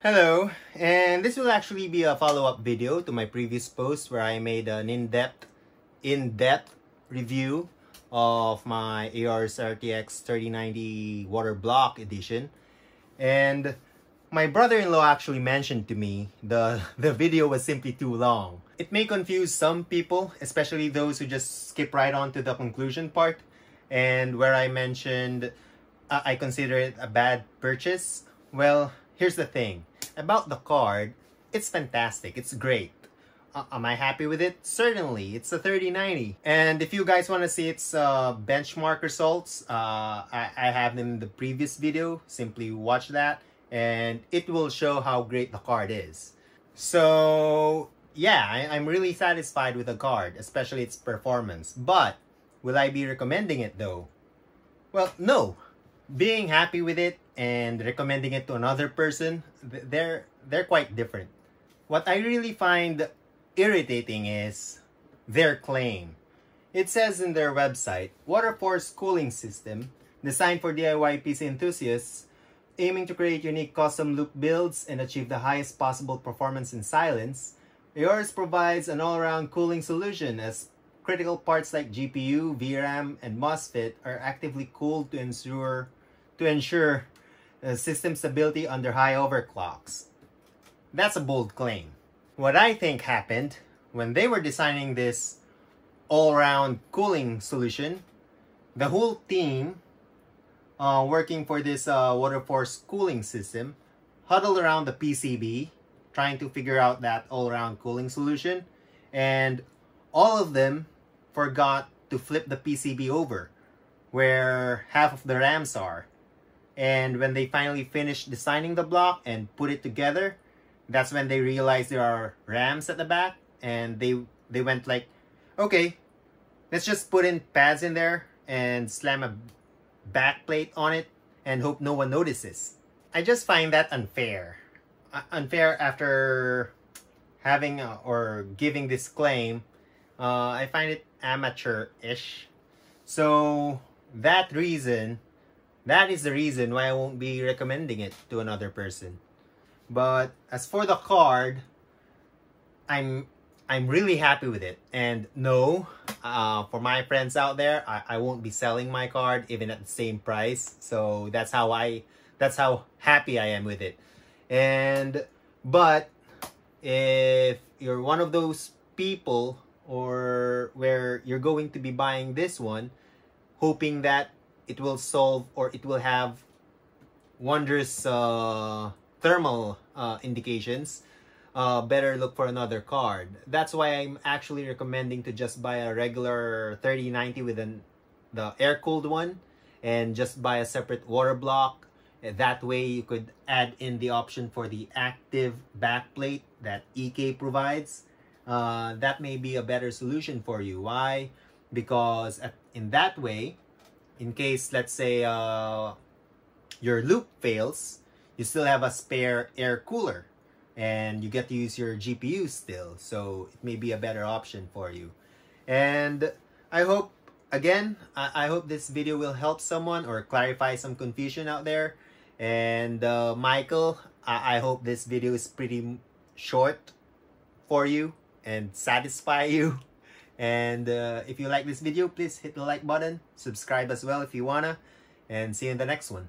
Hello, and this will actually be a follow-up video to my previous post where I made an in-depth in-depth review of my Aorus RTX 3090 water block edition. And my brother-in-law actually mentioned to me the, the video was simply too long. It may confuse some people, especially those who just skip right on to the conclusion part. And where I mentioned uh, I consider it a bad purchase. Well, here's the thing about the card, it's fantastic. It's great. Uh, am I happy with it? Certainly. It's a 3090. And if you guys want to see its uh, benchmark results, uh, I, I have them in the previous video. Simply watch that and it will show how great the card is. So yeah, I, I'm really satisfied with the card, especially its performance. But will I be recommending it though? Well, no being happy with it and recommending it to another person, they're they're quite different. What I really find irritating is their claim. It says in their website, Waterforce cooling system designed for DIY PC enthusiasts aiming to create unique custom loop builds and achieve the highest possible performance in silence. Aorus provides an all-around cooling solution as critical parts like GPU, VRAM, and MOSFET are actively cooled to ensure to ensure uh, system stability under high overclocks. That's a bold claim. What I think happened when they were designing this all-round cooling solution, the whole team uh, working for this uh, Waterforce cooling system huddled around the PCB trying to figure out that all-around cooling solution and all of them forgot to flip the PCB over where half of the RAMs are and when they finally finished designing the block and put it together, that's when they realized there are rams at the back. And they they went like, okay, let's just put in pads in there and slam a back plate on it and hope no one notices. I just find that unfair. Uh, unfair after having uh, or giving this claim. Uh, I find it amateur-ish. So that reason that is the reason why I won't be recommending it to another person. But as for the card, I'm I'm really happy with it. And no, uh, for my friends out there, I, I won't be selling my card even at the same price. So that's how I that's how happy I am with it. And but if you're one of those people or where you're going to be buying this one hoping that it will solve or it will have wondrous uh, thermal uh, indications, uh, better look for another card. That's why I'm actually recommending to just buy a regular 3090 with an, the air-cooled one and just buy a separate water block. That way you could add in the option for the active backplate that EK provides. Uh, that may be a better solution for you. Why? Because in that way, in case, let's say, uh, your loop fails, you still have a spare air cooler and you get to use your GPU still. So it may be a better option for you. And I hope, again, I, I hope this video will help someone or clarify some confusion out there. And uh, Michael, I, I hope this video is pretty short for you and satisfy you. And uh, if you like this video, please hit the like button. Subscribe as well if you wanna. And see you in the next one.